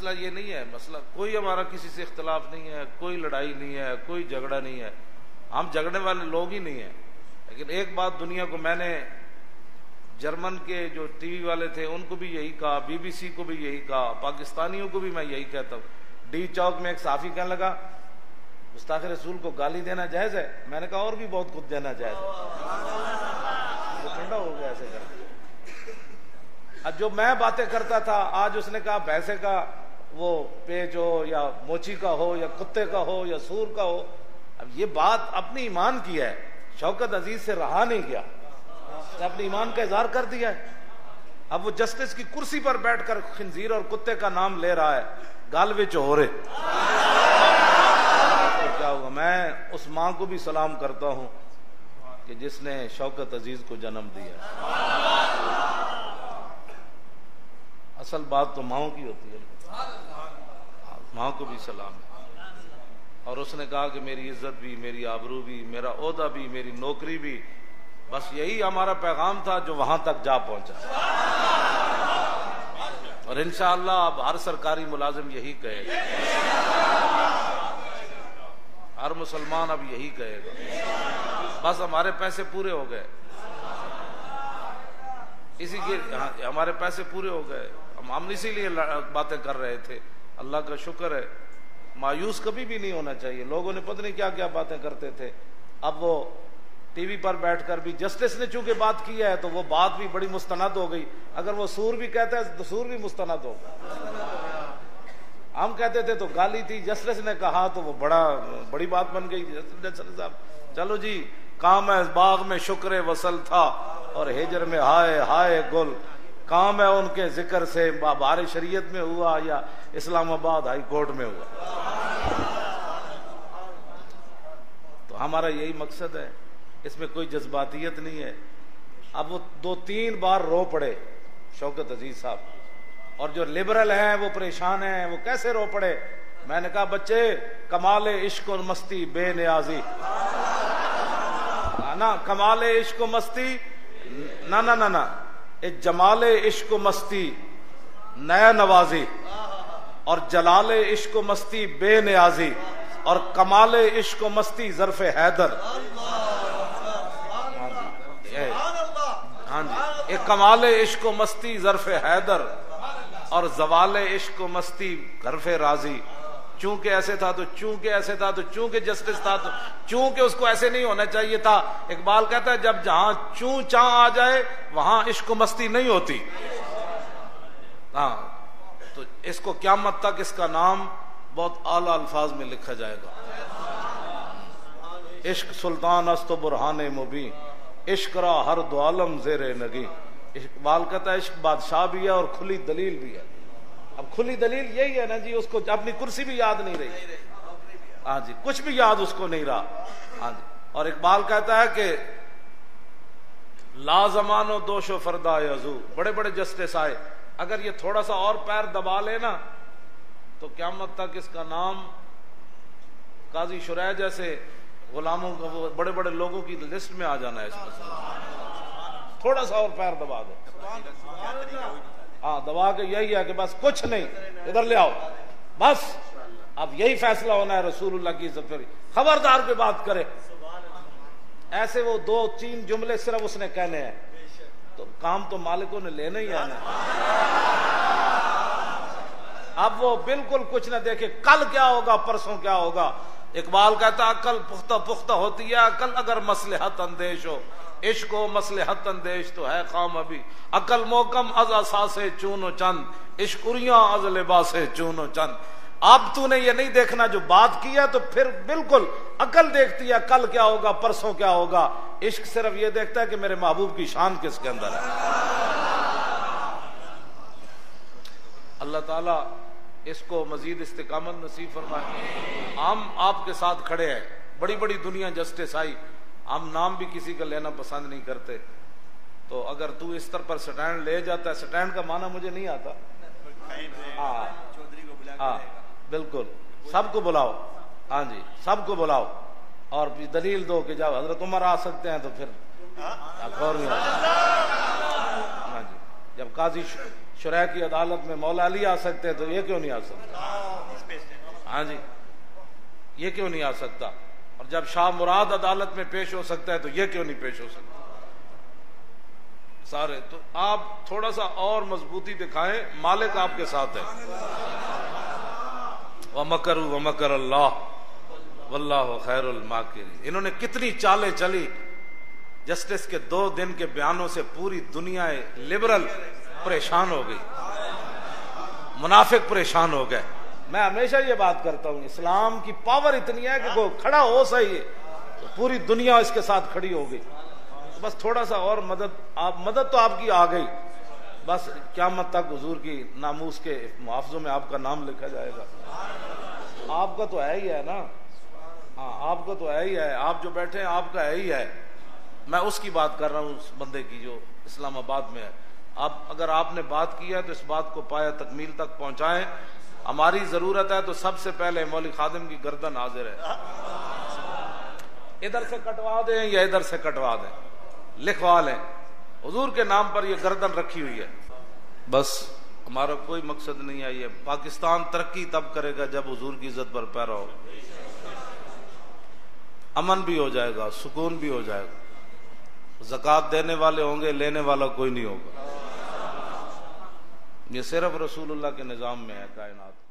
مسئلہ یہ نہیں ہے، مسئلہ کوئی ہمارا کسی سے اختلاف نہیں ہے، کوئی لڑائی نہیں ہے، کوئی جھگڑا نہیں ہے۔ ہم جھگڑنے والے لوگ ہی نہیں ہیں۔ لیکن ایک بات دنیا کو میں نے جرمن کے جو ٹی وی والے تھے، ان کو بھی یہی کہا، بی بی سی کو بھی یہی کہا، پاکستانیوں کو بھی میں یہی کہتا ہوں۔ ڈی چوک میں ایک صافی کہنے لگا گستاخ رسول کو گالی دینا جائز ہے؟ میں نے کہا اور بھی بہت کچھ دینا جائز ہے۔ ٹھنڈا ہو گیا ایسے کر جو میں باتیں کرتا تھا، آج اس نے کہا، بھینسے کا وہ پیج ہو یا موچی کا ہو یا کتے کا ہو یا سور کا ہو، اب یہ بات اپنی ایمان کی ہے۔ شوکت عزیز سے رہا نہیں گیا۔ اپنے ایمان کا اظہار کر دیا ہے۔ اب وہ جسٹس کی کرسی پر بیٹھ کر خنزیر اور کتے کا نام لے رہا ہے۔ گال وچ ہو کیا ہوگا میں اس ماں کو بھی سلام کرتا ہوں کہ جس نے شوکت عزیز کو جنم دیا۔ اصل بات تو ماؤں کی ہوتی ہے۔ ماں کو بھی سلام۔ ہے اور اس نے کہا کہ میری عزت بھی، میری آبرو بھی، میرا عہدہ بھی، میری نوکری بھی۔ بس یہی ہمارا پیغام تھا جو وہاں تک جا پہنچا۔ اور انشاءاللہ اب ہر سرکاری ملازم یہی کہے گا۔ ہر مسلمان اب یہی کہے گا۔ بس ہمارے پیسے پورے ہو گئے۔ اسی کے ہاں، ہمارے پیسے پورے ہو گئے۔ ہم اسی لیے باتیں کر رہے تھے۔ اللہ کا شکر ہے۔ مایوس کبھی بھی نہیں ہونا چاہیے۔ لوگوں نے پتہ نہیں کیا کیا باتیں کرتے تھے۔ اب وہ ٹی وی پر بیٹھ کر بھی جسٹس نے چونکہ بات کیا ہے تو وہ بات بھی بڑی مستند ہو گئی۔ اگر وہ سور بھی کہتا ہے تو سور بھی مستند ہوگا ہم کہتے تھے تو گالی تھی۔ جسٹس نے کہا تو وہ بڑا بڑی بات بن گئی۔ جسٹس صاحب، چلو جی کام ہے، باغ میں شکر وصل تھا اور ہیجر میں ہائے ہائے گل۔ کام ہے ان کے ذکر سے بار شریعت میں ہوا یا اسلام آباد ہائی کورٹ میں ہوا؟ تو ہمارا یہی مقصد ہے، اس میں کوئی جذباتیت نہیں ہے۔ اب وہ دو تین بار رو پڑے، شوکت عزیز صاحب۔ اور جو لبرل ہیں، وہ پریشان ہیں، وہ کیسے رو پڑے؟ میں نے کہا، بچے، کمال عشق و مستی بے نیازی۔ نا کمال عشق و مستی نہ۔ نہ نہ جمال عشق و مستی، نیا نوازی، اور جلال عشق و مستی بے نیازی، اور کمال عشق و مستی ظرف حیدر۔ ہاں جی ایک کمال عشق و مستی ظرف حیدر، اور زوال عشق و مستی غرف راضی۔ چونکہ ایسے تھا تو چونکہ ایسے تھا تو چونکہ جسٹس تھا تو چونکہ اس کو ایسے نہیں ہونا چاہیے تھا۔ اقبال کہتا ہے، جب جہاں چون چاں آ جائے، وہاں عشق و مستی نہیں ہوتی۔ ہاں تو اس کو قیامت تک اس کا نام بہت اعلی الفاظ میں لکھا جائے گا۔ عشق سلطان است و برہان مبین۔ عشق را ہر دو عالم زیر نگی اقبال کہتا ہے، عشق بادشاہ بھی ہے اور کھلی دلیل بھی ہے۔ اب کھلی دلیل یہی ہے نا جی اس کو اپنی کرسی بھی یاد نہیں رہی۔ ہاں جی کچھ بھی یاد اس کو نہیں رہا۔ ہاں جی۔ اور اقبال کہتا ہے کہ لا زمان و دوش و فردا ازو بڑے بڑے جسٹس آئے۔ اگر یہ تھوڑا سا اور پیر دبا لے نا، تو قیامت تک اس کا نام قاضی شرح جیسے غلاموں کا بڑے بڑے لوگوں کی لسٹ میں آ جانا ہے۔ اس مسئلہ تھوڑا سا اور پیر دبا دو۔ ہاں دبا کے یہی ہے کہ بس کچھ نہیں، ادھر لے آؤ۔ بس، اب یہی فیصلہ ہونا ہے، رسول اللہ کی عزت خبردار کی بات کرے۔ ایسے وہ دو، تین جملے صرف اس نے کہنے ہیں۔ تو کام تو مالکوں نے لینا ہی آنا اب وہ بالکل کچھ نہ دیکھے، کل کیا ہوگا، پرسوں کیا ہوگا۔ اقبال کہتا عقل پختہ پختہ ہوتی ہے، عقل اگر مسلحت اندیش ہو، عشق و مسلحت اندیش تو ہے خام ابھی۔ عقل موکم از اساس چون و چند عشقریاں از لباس چون و چند۔ اب تو نے یہ نہیں دیکھنا جو بات کیا تو پھر بالکل عقل دیکھتی ہے، کل کیا ہوگا، پرسوں کیا ہوگا۔ عشق صرف یہ دیکھتا ہے کہ میرے محبوب کی شان کس کے اندر ہے۔ اللہ تعالی اس کو مزید استقامت نصیب فرمائے۔ ہم آپ کے ساتھ کھڑے ہیں۔ بڑی بڑی دنیا جسٹس آئی۔ ہم نام بھی کسی کا لینا پسند نہیں کرتے۔ تو اگر تو اس طرح پر سٹینڈ لے جاتا ہے سٹینڈ کا معنی مجھے نہیں آتا۔ ہاں۔ ہاں۔ بالکل۔ سب کو بلاؤ۔ ہاں جی سب کو بلاؤ۔ اور دلیل دو کہ جب حضرت عمر آ سکتے ہیں تو پھر۔ ہاں۔ جی۔ جب قاضی شرح کی عدالت میں مولا علی آ سکتے تو یہ کیوں نہیں آ سکتا؟ ہاں جی یہ کیوں نہیں آ سکتا؟ اور جب شاہ مراد عدالت میں پیش ہو سکتا ہے تو یہ کیوں نہیں پیش ہو سکتا؟ سارے، تو آپ تھوڑا سا اور مضبوطی دکھائیں، مالک آپ کے ساتھ ہے وہ مکر و مکر اللہ واللہ خیر الماکری انہوں نے کتنی چالیں چلی۔ جسٹس کے دو دن کے بیانوں سے پوری دنیا لبرل پریشان ہو گئی۔ منافق پریشان ہو گئے۔ میں ہمیشہ یہ بات کرتا ہوں، اسلام کی پاور اتنی ہے کہ کوئی کھڑا ہو سہی پوری دنیا اس کے ساتھ کھڑی ہو گئی۔ بس تھوڑا سا اور مدد، آپ، مدد تو آپ کی آ گئی۔ بس قیامت تک حضور کی ناموس کے محافظوں میں آپ کا نام لکھا جائے گا۔ آپ کا تو ہے ہی ہے نا۔ ہاں آپ کا تو ہے ہی ہے۔ آپ جو بیٹھے ہیں، آپ کا ہے ہی ہے۔ میں اس کی بات کر رہا ہوں، اس بندے کی جو اسلام آباد میں ہے۔ آپ اگر آپ نے بات کی ہے تو اس بات کو پایا تکمیل تک پہنچائیں۔ ہماری ضرورت ہے تو سب سے پہلے مولک خادم کی گردن حاضر ہے۔ ادھر سے کٹوا دیں یا ادھر سے کٹوا دیں۔ لکھوا لیں۔ حضور کے نام پر یہ گردن رکھی ہوئی ہے۔ بس ہمارا کوئی مقصد نہیں ہے، یہ پاکستان ترقی تب کرے گا جب حضور کی عزت پر پیرا ہو۔ امن بھی ہو جائے گا، سکون بھی ہو جائے گا۔ زکات دینے والے ہوں گے، لینے والا کوئی نہیں ہوگا۔ یہ صرف رسول اللہ کے نظام میں ہے کائنات